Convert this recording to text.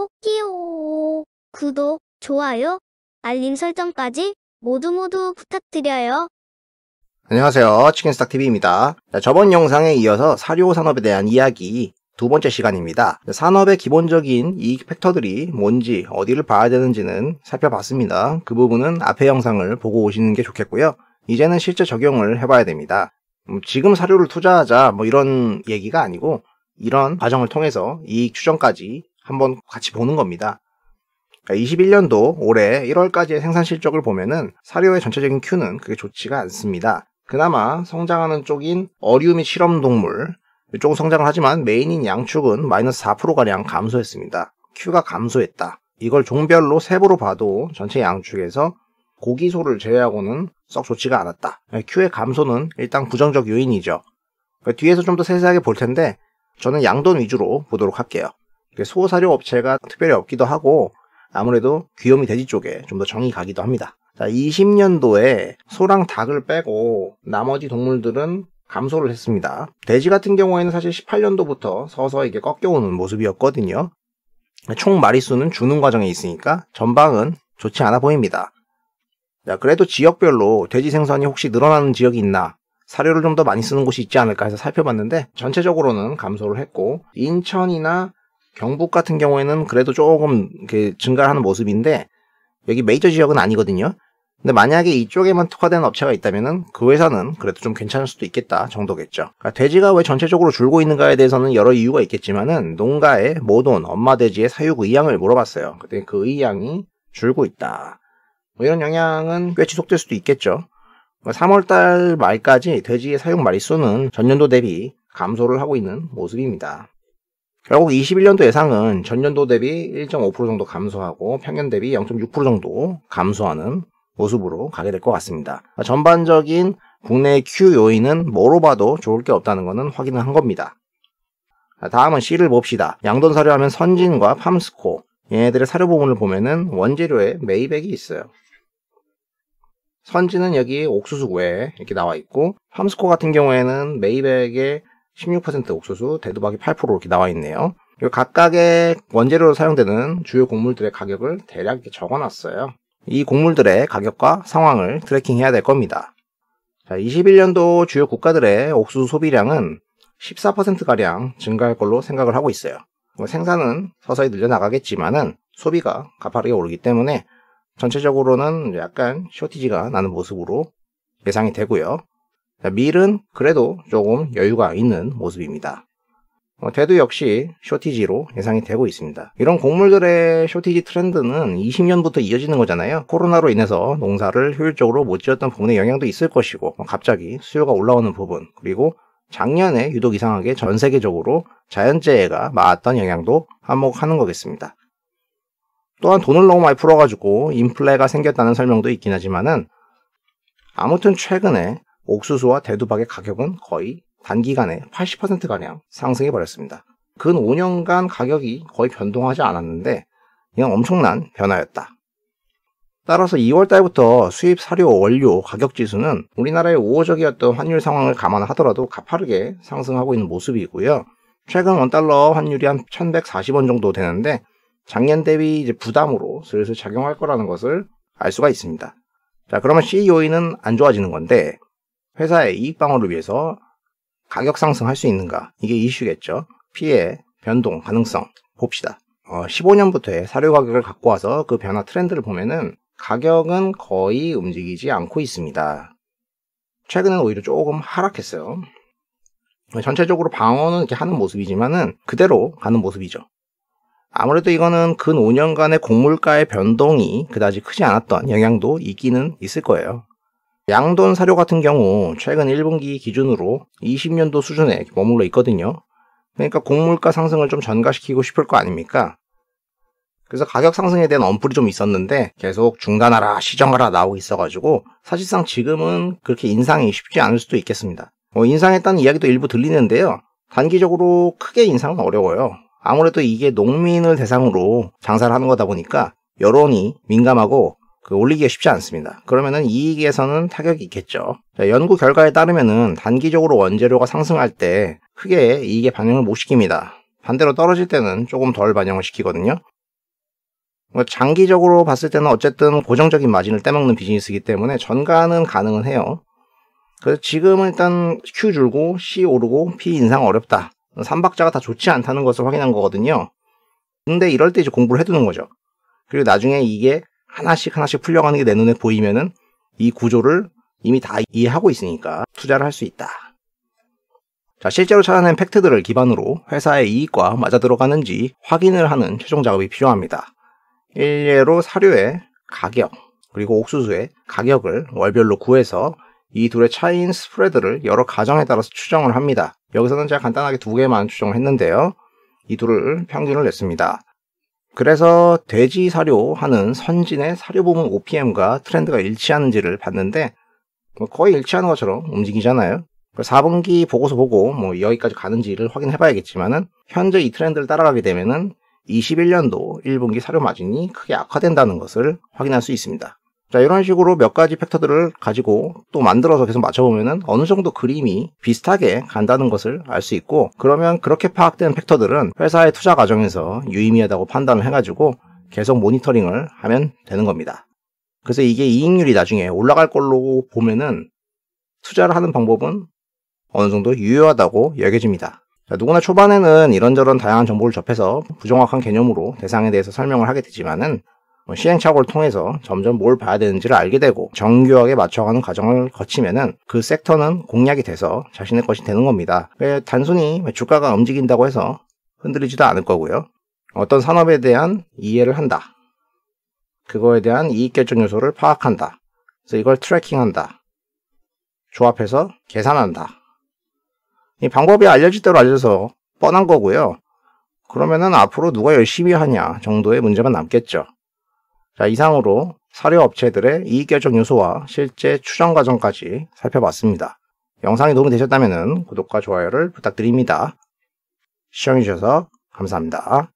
꼭지요. 구독, 좋아요, 알림 설정까지 모두 모두 부탁드려요. 안녕하세요. 치킨스탁TV입니다. 저번 영상에 이어서 사료 산업에 대한 이야기 두 번째 시간입니다. 산업의 기본적인 이익 팩터들이 뭔지 어디를 봐야 되는지는 살펴봤습니다. 그 부분은 앞의 영상을 보고 오시는 게 좋겠고요. 이제는 실제 적용을 해봐야 됩니다. 음, 지금 사료를 투자하자 뭐 이런 얘기가 아니고 이런 과정을 통해서 이익 추정까지 한번 같이 보는 겁니다. 21년도 그러니까 올해 1월까지의 생산 실적을 보면은 사료의 전체적인 큐는 그게 좋지가 않습니다. 그나마 성장하는 쪽인 어류 및 실험 동물 이쪽은 성장을 하지만 메인인 양축은 마이너스 4%가량 감소했습니다. 큐가 감소했다. 이걸 종별로 세부로 봐도 전체 양축에서 고기소를 제외하고는 썩 좋지가 않았다. 큐의 감소는 일단 부정적 요인이죠. 뒤에서 좀 더 세세하게 볼 텐데 저는 양돈 위주로 보도록 할게요. 소사료 업체가 특별히 없기도 하고 아무래도 귀요미 돼지 쪽에 좀 더 정이 가기도 합니다. 자, 20년도에 소랑 닭을 빼고 나머지 동물들은 감소를 했습니다. 돼지 같은 경우에는 사실 18년도부터 서서히 이게 꺾여오는 모습이었거든요. 총 마리수는 주는 과정에 있으니까 전방은 좋지 않아 보입니다. 자, 그래도 지역별로 돼지 생선이 혹시 늘어나는 지역이 있나 사료를 좀 더 많이 쓰는 곳이 있지 않을까 해서 살펴봤는데 전체적으로는 감소를 했고 인천이나 경북 같은 경우에는 그래도 조금 증가하는 모습인데 여기 메이저 지역은 아니거든요. 근데 만약에 이쪽에만 특화된 업체가 있다면은 그 회사는 그래도 좀 괜찮을 수도 있겠다 정도겠죠. 그러니까 돼지가 왜 전체적으로 줄고 있는가에 대해서는 여러 이유가 있겠지만은 농가의 모돈 엄마 돼지의 사육 의향을 물어봤어요. 그때 그 의향이 줄고 있다. 뭐 이런 영향은 꽤 지속될 수도 있겠죠. 3월달 말까지 돼지의 사육 마리수는 전년도 대비 감소를 하고 있는 모습입니다. 결국 21년도 예상은 전년도 대비 1.5% 정도 감소하고 평년 대비 0.6% 정도 감소하는 모습으로 가게 될 것 같습니다. 전반적인 국내 Q 요인은 뭐로 봐도 좋을 게 없다는 것은 확인을 한 겁니다. 다음은 C를 봅시다. 양돈 사료 하면 선진과 팜스코 얘네들의 사료 부분을 보면은 원재료에 메이백이 있어요. 선진은 여기 옥수수 외에 이렇게 나와 있고 팜스코 같은 경우에는 메이백에 16% 옥수수, 대두박이 8% 이렇게 나와 있네요. 각각의 원재료로 사용되는 주요 곡물들의 가격을 대략 이렇게 적어놨어요. 이 곡물들의 가격과 상황을 트래킹해야 될 겁니다. 자, 21년도 주요 국가들의 옥수수 소비량은 14%가량 증가할 걸로 생각을 하고 있어요. 뭐 생산은 서서히 늘려나가겠지만은 소비가 가파르게 오르기 때문에 전체적으로는 약간 쇼티지가 나는 모습으로 예상이 되고요. 밀은 그래도 조금 여유가 있는 모습입니다. 어, 대두 역시 쇼티지로 예상이 되고 있습니다. 이런 곡물들의 쇼티지 트렌드는 20년부터 이어지는 거잖아요. 코로나로 인해서 농사를 효율적으로 못 지었던 부분에 영향도 있을 것이고 뭐 갑자기 수요가 올라오는 부분 그리고 작년에 유독 이상하게 전 세계적으로 자연재해가 맞았던 영향도 한몫하는 거겠습니다. 또한 돈을 너무 많이 풀어가지고 인플레가 생겼다는 설명도 있긴 하지만은 아무튼 최근에 옥수수와 대두박의 가격은 거의 단기간에 80%가량 상승해 버렸습니다. 근 5년간 가격이 거의 변동하지 않았는데 이건 엄청난 변화였다. 따라서 2월 달부터 수입 사료 원료 가격 지수는 우리나라의 우호적이었던 환율 상황을 감안하더라도 가파르게 상승하고 있는 모습이고요. 최근 원달러 환율이 한 1140원 정도 되는데 작년 대비 이제 부담으로 슬슬 작용할 거라는 것을 알 수가 있습니다. 자, 그러면 CEO는 안 좋아지는 건데 회사의 이익 방어를 위해서 가격 상승할 수 있는가? 이게 이슈겠죠. 피해, 변동, 가능성 봅시다. 어, 15년부터의 사료 가격을 갖고 와서 그 변화 트렌드를 보면은 가격은 거의 움직이지 않고 있습니다. 최근에는 오히려 조금 하락했어요. 전체적으로 방어는 이렇게 하는 모습이지만은 그대로 가는 모습이죠. 아무래도 이거는 근 5년간의 곡물가의 변동이 그다지 크지 않았던 영향도 있기는 있을 거예요. 양돈 사료 같은 경우 최근 1분기 기준으로 20년도 수준에 머물러 있거든요. 그러니까 곡물가 상승을 좀 전가시키고 싶을 거 아닙니까? 그래서 가격 상승에 대한 언플이 좀 있었는데 계속 중단하라, 시정하라 나오고 있어가지고 사실상 지금은 그렇게 인상이 쉽지 않을 수도 있겠습니다. 뭐 인상했다는 이야기도 일부 들리는데요. 단기적으로 크게 인상은 어려워요. 아무래도 이게 농민을 대상으로 장사를 하는 거다 보니까 여론이 민감하고 그 올리기가 쉽지 않습니다. 그러면은 이익에서는 타격이 있겠죠. 자, 연구 결과에 따르면은 단기적으로 원재료가 상승할 때 크게 이익에 반영을 못 시킵니다. 반대로 떨어질 때는 조금 덜 반영을 시키거든요. 뭐 장기적으로 봤을 때는 어쨌든 고정적인 마진을 떼먹는 비즈니스이기 때문에 전가는 가능은 해요. 그래서 지금은 일단 Q 줄고 C 오르고 P 인상 어렵다. 삼박자가 다 좋지 않다는 것을 확인한 거거든요. 근데 이럴 때 이제 공부를 해두는 거죠. 그리고 나중에 이게 하나씩 하나씩 풀려가는 게 내 눈에 보이면은 이 구조를 이미 다 이해하고 있으니까 투자를 할 수 있다. 자, 실제로 찾아낸 팩트들을 기반으로 회사의 이익과 맞아 들어가는지 확인을 하는 최종 작업이 필요합니다. 일례로 사료의 가격, 그리고 옥수수의 가격을 월별로 구해서 이 둘의 차이인 스프레드를 여러 가정에 따라서 추정을 합니다. 여기서는 제가 간단하게 두 개만 추정을 했는데요. 이 둘을 평균을 냈습니다. 그래서 돼지 사료 하는 선진의 사료 부문 OPM과 트렌드가 일치하는지를 봤는데 뭐 거의 일치하는 것처럼 움직이잖아요. 4분기 보고서 보고 뭐 여기까지 가는지를 확인해 봐야겠지만은 현재 이 트렌드를 따라가게 되면은 21년도 1분기 사료 마진이 크게 악화된다는 것을 확인할 수 있습니다. 자, 이런 식으로 몇 가지 팩터들을 가지고 또 만들어서 계속 맞춰보면은 어느 정도 그림이 비슷하게 간다는 것을 알 수 있고, 그러면 그렇게 파악된 팩터들은 회사의 투자 과정에서 유의미하다고 판단을 해가지고 계속 모니터링을 하면 되는 겁니다. 그래서 이게 이익률이 나중에 올라갈 걸로 보면은 투자를 하는 방법은 어느 정도 유효하다고 여겨집니다. 자, 누구나 초반에는 이런저런 다양한 정보를 접해서 부정확한 개념으로 대상에 대해서 설명을 하게 되지만은 뭐 시행착오를 통해서 점점 뭘 봐야 되는지를 알게 되고 정교하게 맞춰가는 과정을 거치면은 그 섹터는 공략이 돼서 자신의 것이 되는 겁니다. 단순히 주가가 움직인다고 해서 흔들리지도 않을 거고요. 어떤 산업에 대한 이해를 한다. 그거에 대한 이익 결정 요소를 파악한다. 그래서 이걸 트래킹한다. 조합해서 계산한다. 이 방법이 알려질 대로 알려서 뻔한 거고요. 그러면은 앞으로 누가 열심히 하냐 정도의 문제만 남겠죠. 자, 이상으로 사료업체들의 이익결정 요소와 실제 추정 과정까지 살펴봤습니다. 영상이 도움이 되셨다면 구독과 좋아요를 부탁드립니다. 시청해주셔서 감사합니다.